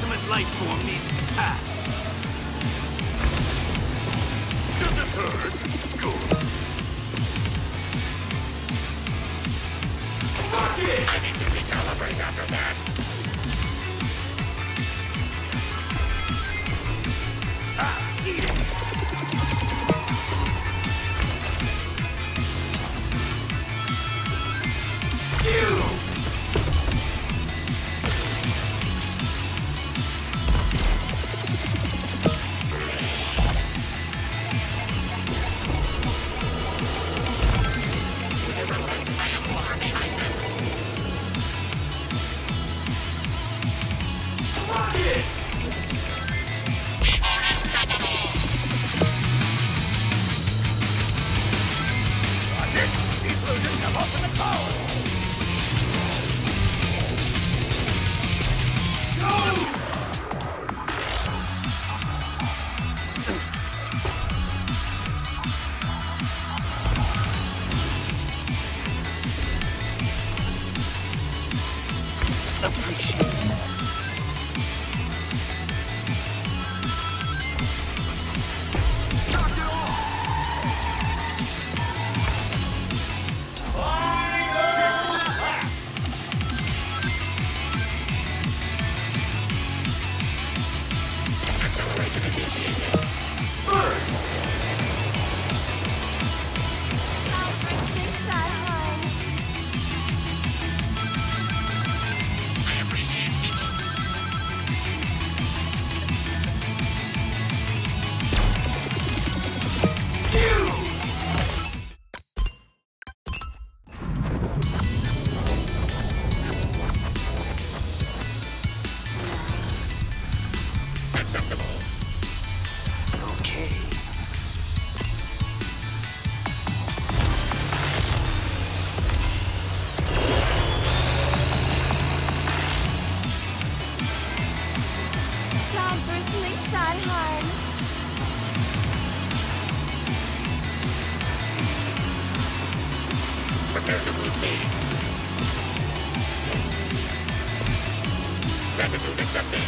ultimate life form needs to pass. Does it hurt? Good. I need to recalibrate after that. Gratitude accepted.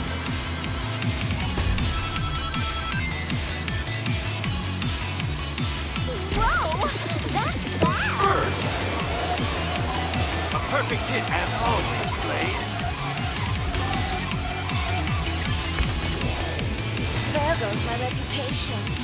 Whoa! That's bad. First. A perfect hit as always, Blaze. There goes my reputation.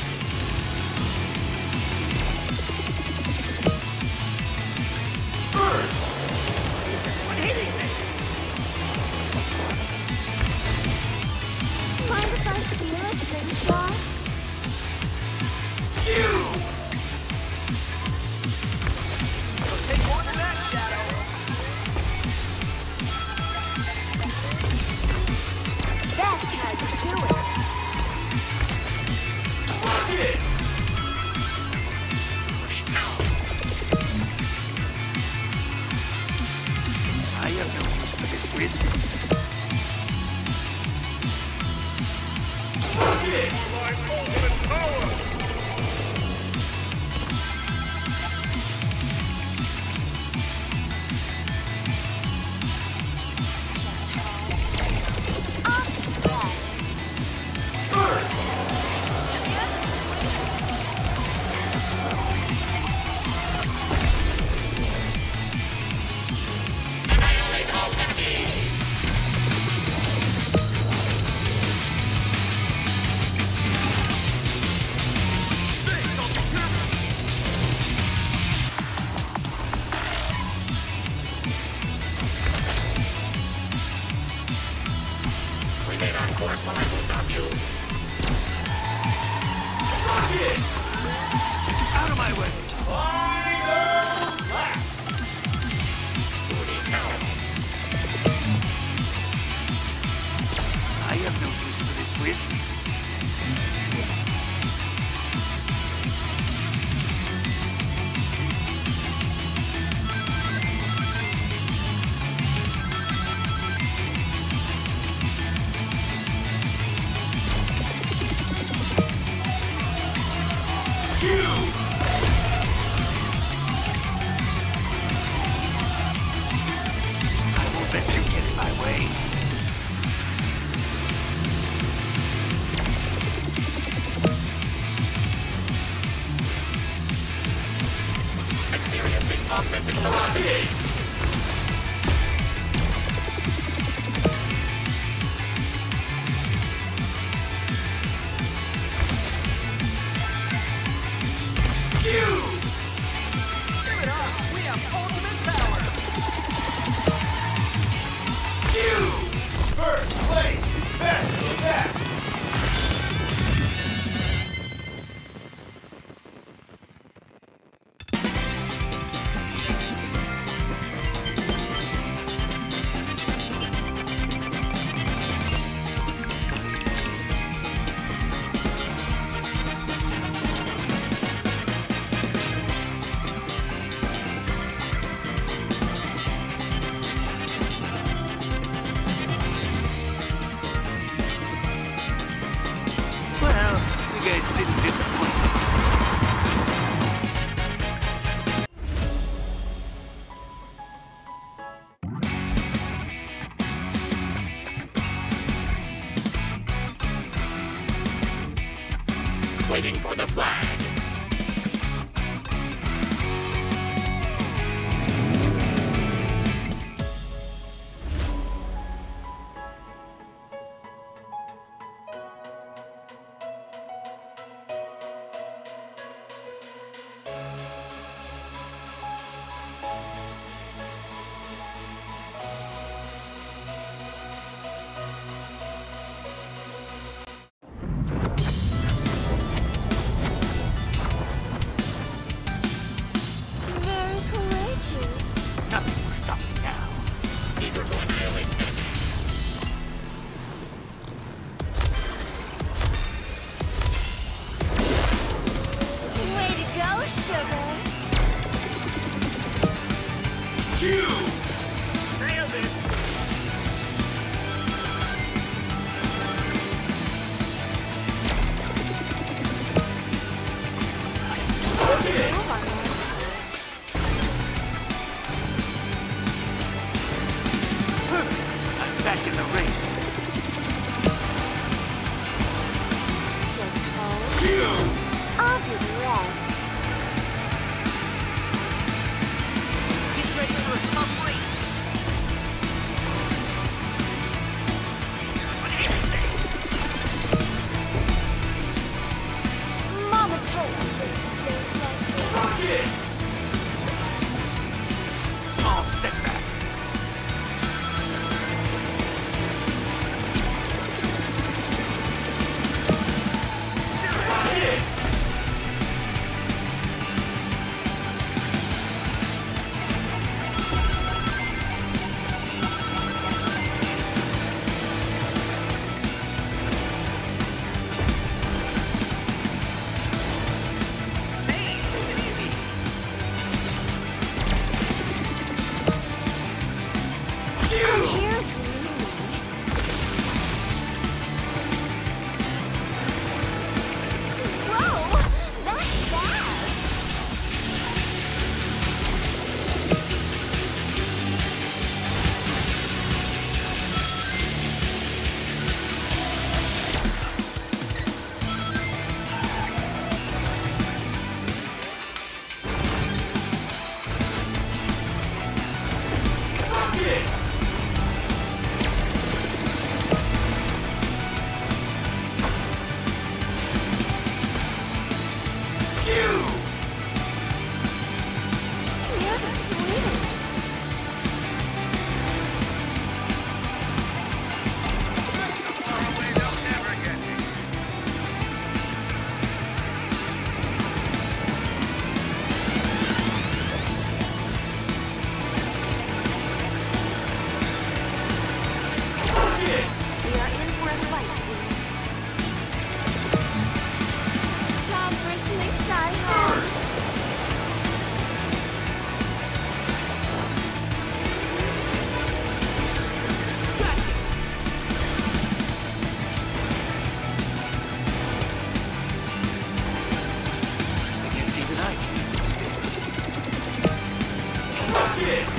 Yeah.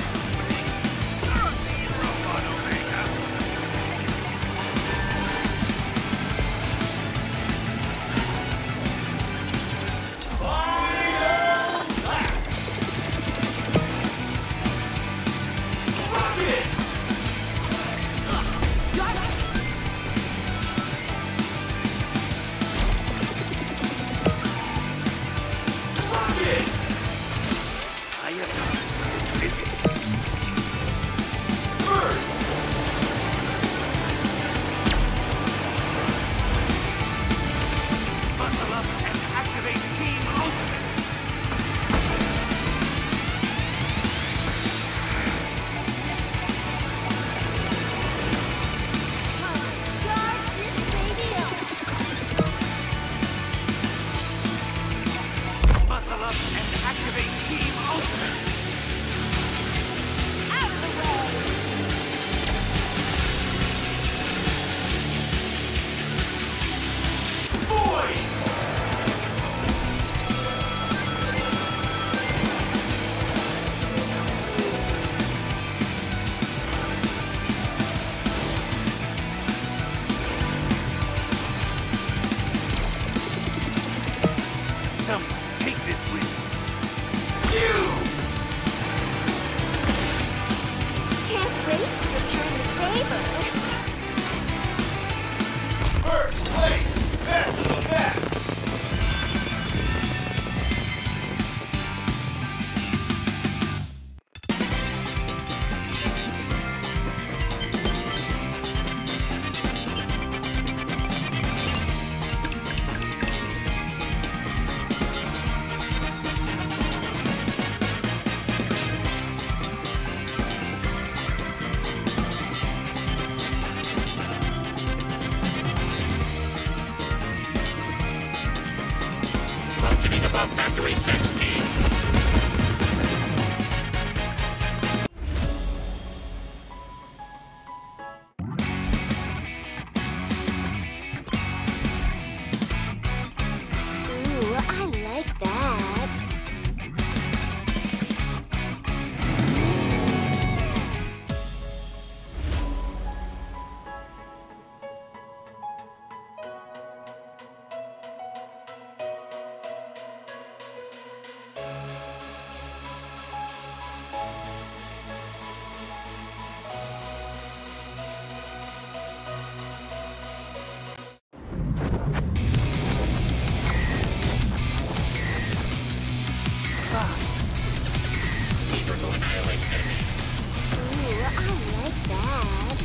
I like that.